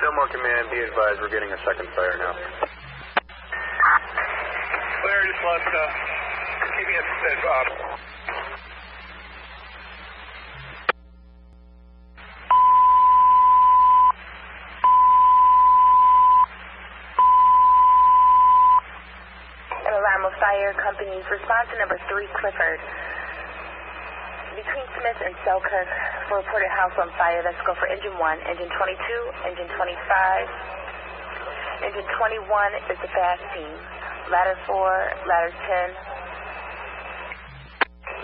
Fillmore Command, be advised, we're getting a second fire now. Clear, just let, uh, keep me at, at, An alarm of fire companies response to number three Clifford. Between Smith and Selkirk for reported house on fire. Let's go for engine one, engine 22, engine 25. Engine 21 is the fast team. Ladder four, ladder 10.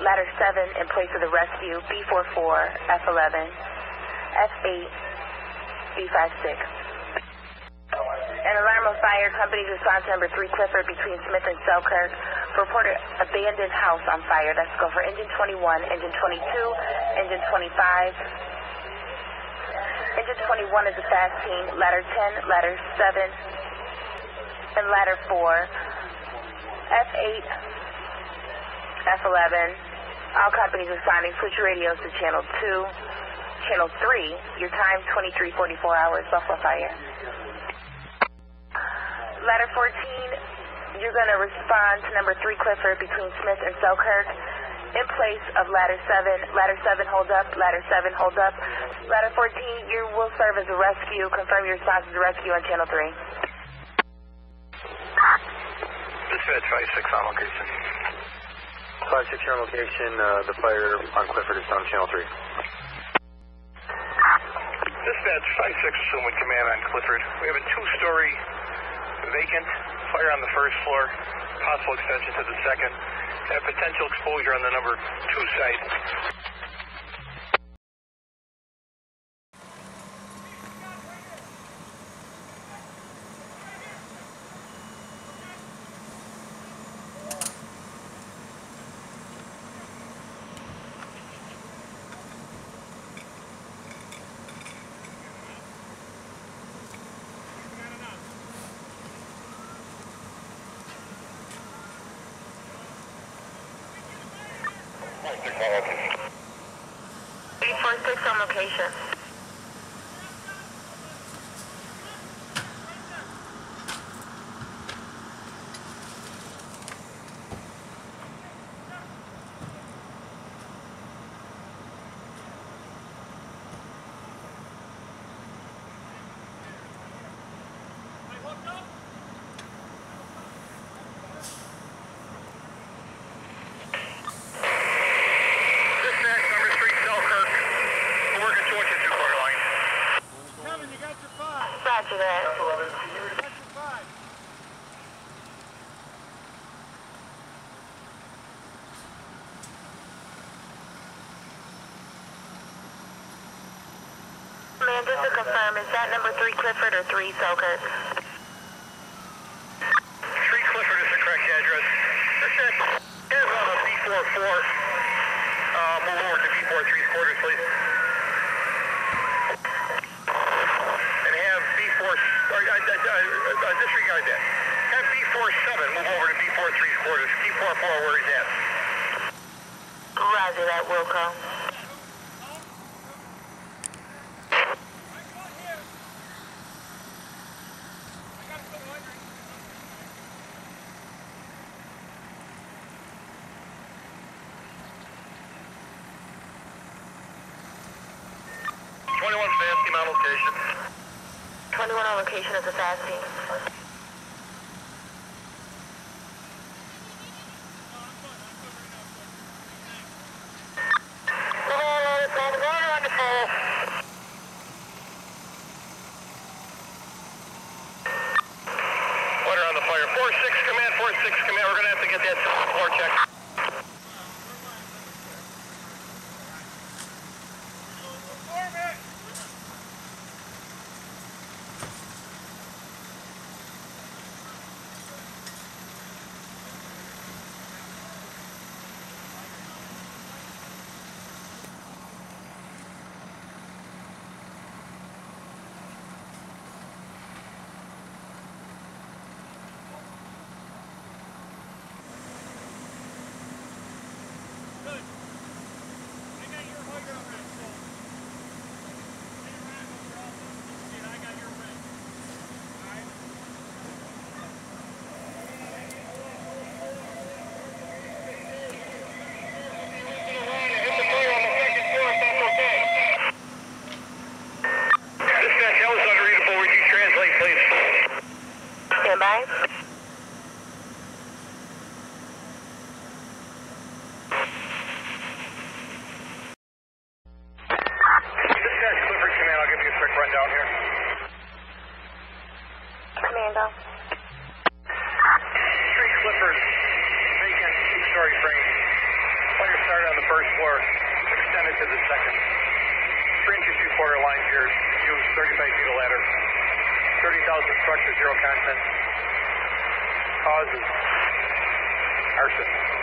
Ladder seven in place of the rescue. B44, F11, F8, B56. An alarm of fire company's response number three Clifford between Smith and Selkirk reported abandoned house on fire. Let's go for engine 21, engine 22, engine 25. Engine 21 is a fast team. Ladder 10, ladder 7, and ladder 4. F8, F11. All companies responding. Switch radios to channel 2. Channel 3, your time 2344 hours. Buffalo Fire. Ladder 14, you're going to respond to number 3 Clifford between Smith and Selkirk in place of ladder 7. Ladder 7 hold up, ladder 7 hold up. Ladder 14, you will serve as a rescue. Confirm your response as a rescue on channel 3. dispatch 5-6 on location. 5-6 on location, uh, the fire on Clifford is on channel 3. Dispatch 5-6 assuming command on Clifford. We have a two-story vacant, fire on the first floor, possible extension to the second, and potential exposure on the number two site. Eight four six on location. Dispatch number three, Selkirk. We're working towards the two-quarter line. Kevin, you got your five. Roger that. You got your five. Man, just to confirm, is that number 3 Clifford or 3 Selkirk? Three Clifford is the correct address. Dispatch, here's on a B44. Uh, move over to B4 three quarters, please. And have B4, or, uh, disregard that. Have B47 move over to B4 three quarters. Keep 44 where he's at. Roger that, Wilco. Twenty-one fast on location. 21 on location is a fast team. Order on the fire. Four six command. Four six command. We're gonna have to get that floor check. floor line here. Use 35 feet of ladder. 30,000 structure, zero content. Cause is arson.